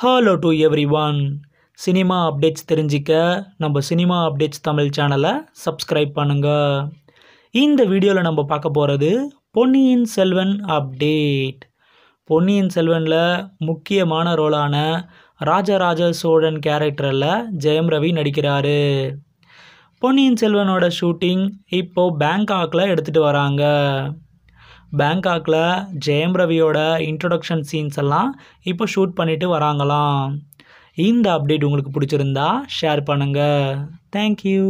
Hello to everyone cinema updates தெரிஞ்சிக்க நம்ம cinema updates Tamil சேனலை சப்ஸ்கிரைப் பண்ணுங்கள் இந்த வீடியோவில் நம்ம பார்க்க போகிறது பொன்னியின் செல்வன் அப்டேட் பொன்னியின் செல்வனில் முக்கியமான ரோலான ராஜராஜ சோழன் கேரக்டரில் ஜெயம் ரவி நடிக்கிறாரு. பொன்னியின் செல்வனோட ஷூட்டிங் இப்போது பேங்காக்கில் எடுத்துகிட்டு வராங்க. பேங்காக்கில் ஜெயம் ரவியோட இன்ட்ரொடக்ஷன் சீன்ஸ் எல்லாம் இப்போ ஷூட் பண்ணிவிட்டு வராங்களாம். இந்த அப்டேட் உங்களுக்கு பிடிச்சிருந்தா ஷேர் பண்ணுங்கள் தேங்க்யூ